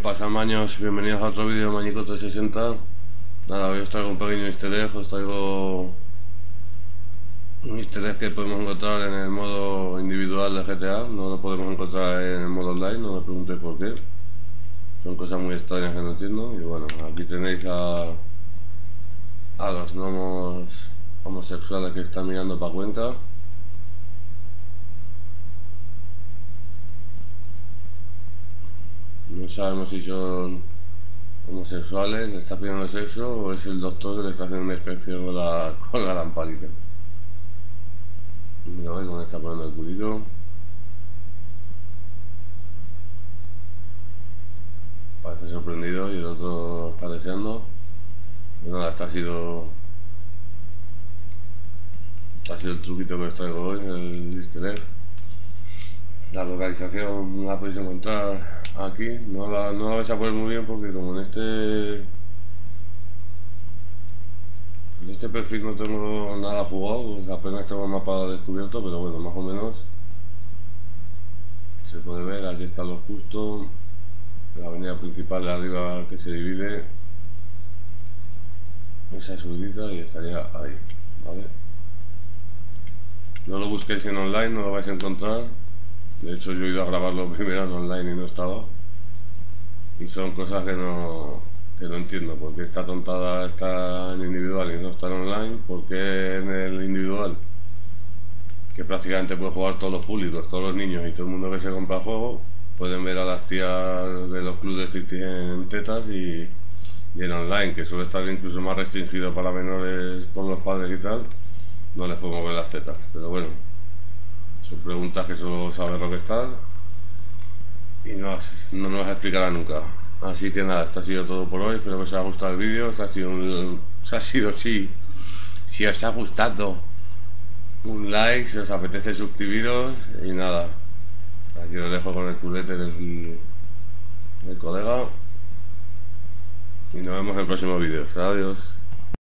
pasa maños? Bienvenidos a otro vídeo de Mañico 360 Nada, hoy os traigo un pequeño easter egg, os traigo un easter egg que podemos encontrar en el modo individual de GTA No lo podemos encontrar en el modo online, no me preguntéis por qué. Son cosas muy extrañas que no entiendo Y bueno, aquí tenéis a, a los gnomos homosexuales que están mirando para cuenta No sabemos si son homosexuales, le está pidiendo sexo o es el doctor que le está haciendo una inspección con la, con la lamparita. Mira, a dónde está poniendo el culito. Parece sorprendido y el otro está deseando. Bueno, nada, este ha sido. Ha sido el truquito que os traigo hoy, el easter. La localización la podéis encontrar aquí no la, no la vais a poner muy bien porque como en este en este perfil no tengo nada jugado pues apenas tengo el mapa descubierto pero bueno más o menos se puede ver aquí están los justos la avenida principal arriba que se divide esa subidita y estaría ahí ¿vale? no lo busquéis en online no lo vais a encontrar de hecho yo he ido a grabarlo primero online y no estaba. Y son cosas que no, que no entiendo. porque esta tontada está en individual y no está en online? porque en el individual? Que prácticamente puede jugar todos los públicos, todos los niños y todo el mundo que se compra juego. Pueden ver a las tías de los clubes en tetas y, en online, que suele estar incluso más restringido para menores por los padres y tal. No les podemos ver las tetas. Pero bueno, preguntas que solo sabe lo está y no, no nos explicará nunca. Así que nada, esto ha sido todo por hoy. Espero que os haya gustado el vídeo. ha sido, un, ha sido sí. Si os ha gustado, un like. Si os apetece suscribiros. Y nada, aquí os dejo con el culete del colega. Y nos vemos en el próximo vídeo. Adiós.